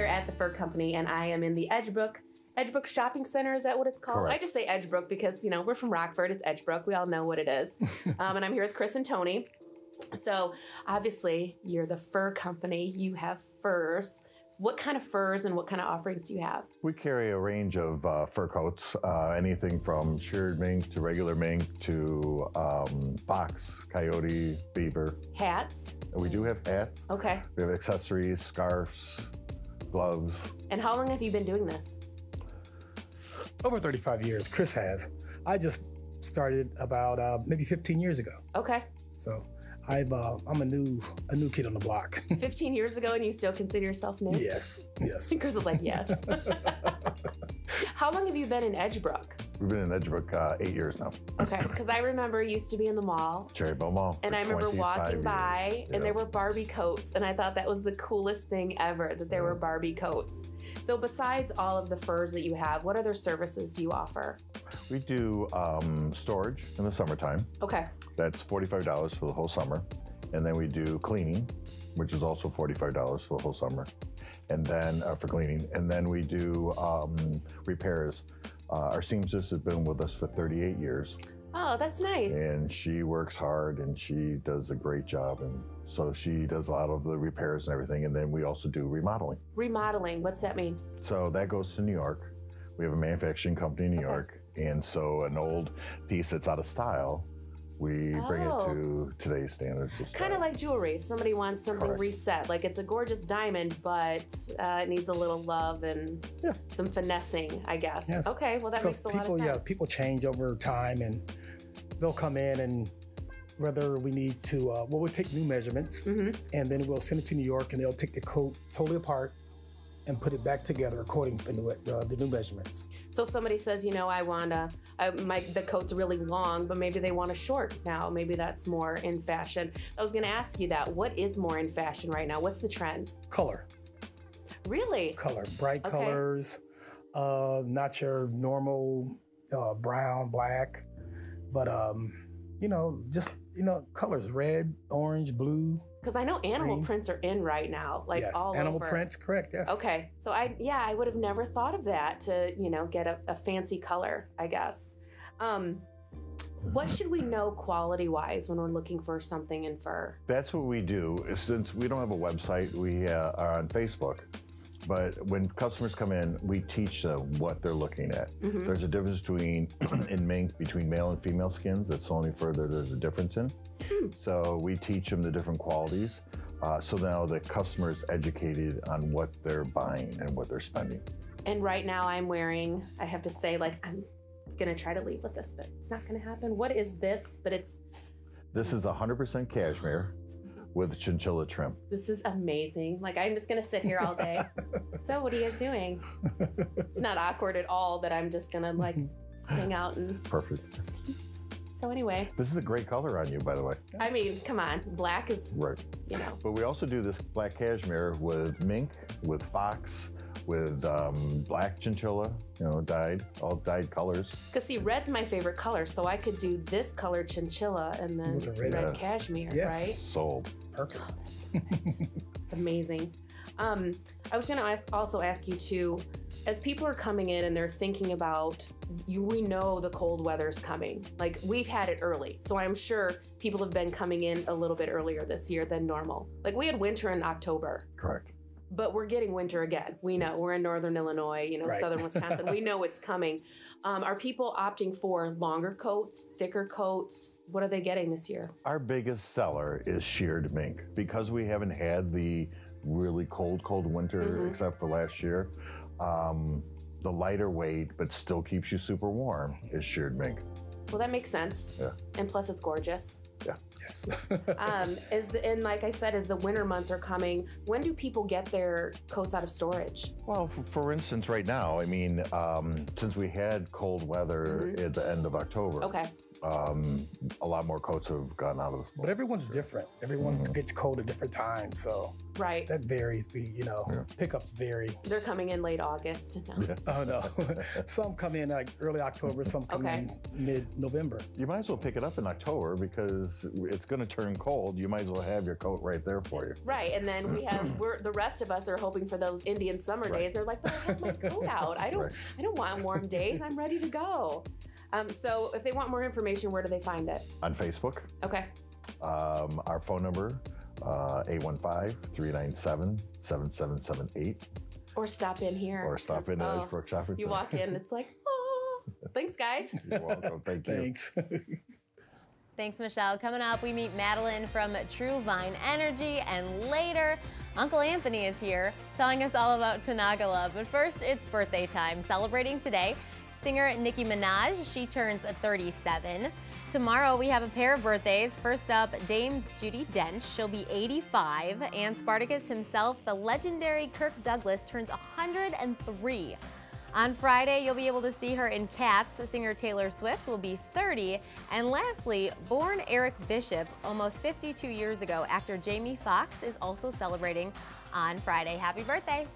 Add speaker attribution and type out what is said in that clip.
Speaker 1: here at the Fur Company, and I am in the Edgebrook Edgebrook Shopping Center. Is that what it's called?
Speaker 2: Correct.
Speaker 1: I just say Edgebrook because you know we're from Rockford. It's Edgebrook. We all know what it is. um, and I'm here with Chris and Tony. So obviously, you're the fur company. You have furs. What kind of furs and what kind of offerings do you have?
Speaker 2: We carry a range of uh, fur coats, uh, anything from sheared mink to regular mink to um, fox, coyote, beaver.
Speaker 1: Hats.
Speaker 2: We do have hats.
Speaker 1: Okay.
Speaker 2: We have accessories, scarves, gloves.
Speaker 1: And how long have you been doing this?
Speaker 3: Over 35 years, Chris has. I just started about uh, maybe 15 years ago.
Speaker 1: Okay.
Speaker 3: So I've uh, I'm a new a new kid on the block.
Speaker 1: 15 years ago, and you still consider yourself new?
Speaker 3: yes, yes.
Speaker 1: Chris was like, yes. How long have you been in Edgebrook?
Speaker 2: We've been in Edgebrook uh, eight years now.
Speaker 1: Okay, because I remember used to be in the mall,
Speaker 2: CherryVale Mall.
Speaker 1: and I remember walking
Speaker 2: years.
Speaker 1: by, and
Speaker 2: Yeah.
Speaker 1: there were Barbie coats, and I thought that was the coolest thing ever that there were Barbie coats. So, besides all of the furs that you have, what other services do you offer?
Speaker 2: We do um, storage in the summertime.
Speaker 1: Okay,
Speaker 2: That's $45 for the whole summer. And then we do cleaning, which is also $45 for the whole summer. And then uh, for cleaning. And then we do um, repairs. Uh, our seamstress has been with us for 38 years
Speaker 1: oh, that's nice.
Speaker 2: and she works hard and she does a great job. And so she does a lot of the repairs and everything. And then we also do remodeling.
Speaker 1: Remodeling, what's that mean?
Speaker 2: So that goes to New York. We have a manufacturing company in New
Speaker 1: Okay.
Speaker 2: York. And so an old piece that's out of style, we bring
Speaker 1: Oh.
Speaker 2: it to today's standards.
Speaker 1: Kind of like jewelry. If somebody wants something
Speaker 2: Correct.
Speaker 1: reset, like it's a gorgeous diamond, but uh, it needs a little love and
Speaker 2: Yeah.
Speaker 1: some finessing, I guess.
Speaker 3: Yes.
Speaker 1: Okay, well that makes a
Speaker 3: people,
Speaker 1: lot of sense.
Speaker 3: yeah, people change over time, and they'll come in and whether we need to, uh, well, we'll take new measurements,
Speaker 1: Mhm.
Speaker 3: and then we'll send it to New York, and they'll take the coat totally apart and put it back together according to the new, uh, the new measurements.
Speaker 1: So somebody says, you know, I want to, I, my the coat's really long, but maybe they want a short now. Maybe that's more in fashion. I was going to ask you that. What is more in fashion right now? What's the trend?
Speaker 3: Color,
Speaker 1: Really?
Speaker 3: color, bright
Speaker 1: Okay.
Speaker 3: colors, uh, not your normal uh, brown, black, but um, you know, just you know, colors: red, orange, blue.
Speaker 1: Because I know animal
Speaker 3: Green.
Speaker 1: prints are in right now, like
Speaker 3: yes,
Speaker 1: all
Speaker 3: animal
Speaker 1: over.
Speaker 3: prints, correct? Yes.
Speaker 1: Okay, so I yeah, I would have never thought of that to you know get a, a fancy color. I guess. Um, what should we know quality wise when we're looking for something in fur?
Speaker 2: That's what we do. Since we don't have a website, we uh, are on Facebook. But when customers come in, we teach them what they're looking at.
Speaker 1: Mhm.
Speaker 2: There's a difference between in mink between male and female skins. That's the only further there's a difference in.
Speaker 1: Hmm.
Speaker 2: So we teach them the different qualities. Uh, so now the customer is educated on what they're buying and what they're spending.
Speaker 1: And right now I'm wearing, I have to say, like, I'm gonna try to leave with this, but it's not gonna happen. What is this? But it's,
Speaker 2: This is 100% cashmere with chinchilla trim.
Speaker 1: this is amazing. Like, I'm just gonna sit here all day. so, what are you guys doing? It's not awkward at all that I'm just gonna, like, hang out and.
Speaker 2: Perfect.
Speaker 1: So, anyway,
Speaker 2: This is a great color on you, by the way.
Speaker 1: I mean, come on. Black is,
Speaker 2: Right.
Speaker 1: you know.
Speaker 2: But we also do this black cashmere with mink, with fox, with um, black chinchilla, you know, dyed, all dyed colors.
Speaker 1: Because, see, red's my favorite color, so I could do this color chinchilla and then
Speaker 3: With the
Speaker 1: red,
Speaker 3: red.
Speaker 2: Yes.
Speaker 1: cashmere,
Speaker 3: Yes.
Speaker 1: right?
Speaker 2: Sold.
Speaker 3: Perfect.
Speaker 1: It's amazing. Um, I was going to ask, also ask you too, as people are coming in and they're thinking about, you, we know the cold weather's coming. Like we've had it early, so I'm sure people have been coming in a little bit earlier this year than normal. Like we had winter in October,
Speaker 2: Correct.
Speaker 1: But we're getting winter again. We know we're in northern Illinois, you know,
Speaker 3: Right.
Speaker 1: southern Wisconsin. we know it's coming. Um, are people opting for longer coats, thicker coats? What are they getting this year?
Speaker 2: Our biggest seller is sheared mink because we haven't had the really cold, cold winter
Speaker 1: Mhm.
Speaker 2: except for last year. Um, the lighter weight, but still keeps you super warm, is sheared mink.
Speaker 1: Well, that makes sense.
Speaker 2: Yeah.
Speaker 1: And plus, it's gorgeous. Yeah.
Speaker 3: Yes.
Speaker 1: um, is the and like I said, as the winter months are coming, when do people get their coats out of storage?
Speaker 2: Well, for, for instance, right now, I mean, um, since we had cold weather
Speaker 1: Mhm.
Speaker 2: at the end of October,
Speaker 1: Okay,
Speaker 2: um, a lot more coats have gotten out of the
Speaker 3: But everyone's different. Everyone
Speaker 2: Mm-hmm.
Speaker 3: gets cold at different times, so
Speaker 1: Right.
Speaker 3: that varies. Be you know,
Speaker 2: Yeah.
Speaker 3: pickups vary.
Speaker 1: They're coming in late August. No.
Speaker 2: Yeah.
Speaker 3: Oh no, some come in like early October, some come
Speaker 1: Okay.
Speaker 3: in mid-November.
Speaker 2: You might as well pick it up in October because it's going to turn cold. You might as well have your coat right there for you.
Speaker 1: Right, and then we have we're the rest of us are hoping for those Indian summer
Speaker 2: Right.
Speaker 1: days. They're like, but I have my coat out. I don't
Speaker 2: Right.
Speaker 1: I don't want warm days. I'm ready to go. Um, so if they want more information, where do they find it?
Speaker 2: On Facebook,
Speaker 1: Okay.
Speaker 2: um, our phone number, uh, 815-397-7778
Speaker 1: Or stop in here.
Speaker 2: or stop in
Speaker 1: Oh,
Speaker 2: Edgebrook Shopping
Speaker 1: You walk in, it's like, oh, thanks, guys.
Speaker 2: You're welcome. Thank you.
Speaker 3: Thanks.
Speaker 4: Thanks, Michelle. Coming up, we meet Madeline from True Vine Energy, and later, Uncle Anthony is here telling us all about Tanagala. But first, it's birthday time. Celebrating today, singer Nicki Minaj. She turns 37. Tomorrow, we have a pair of birthdays. First up, Dame Judi Dench. She'll be 85. And Spartacus himself, the legendary Kirk Douglas, turns 103. On Friday, you'll be able to see her in Cats. Singer Taylor Swift will be 30. And lastly, born Eric Bishop almost 52 years ago, actor Jamie Foxx is also celebrating on Friday. Happy birthday!